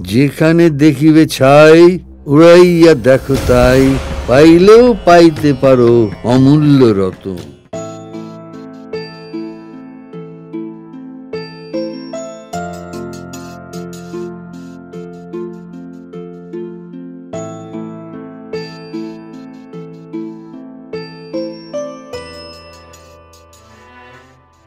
যেখানে দেখিবে ছাই উড়াইয়া দেখো তাই পাইলেও পাইতে পারো অমূল্য রতন।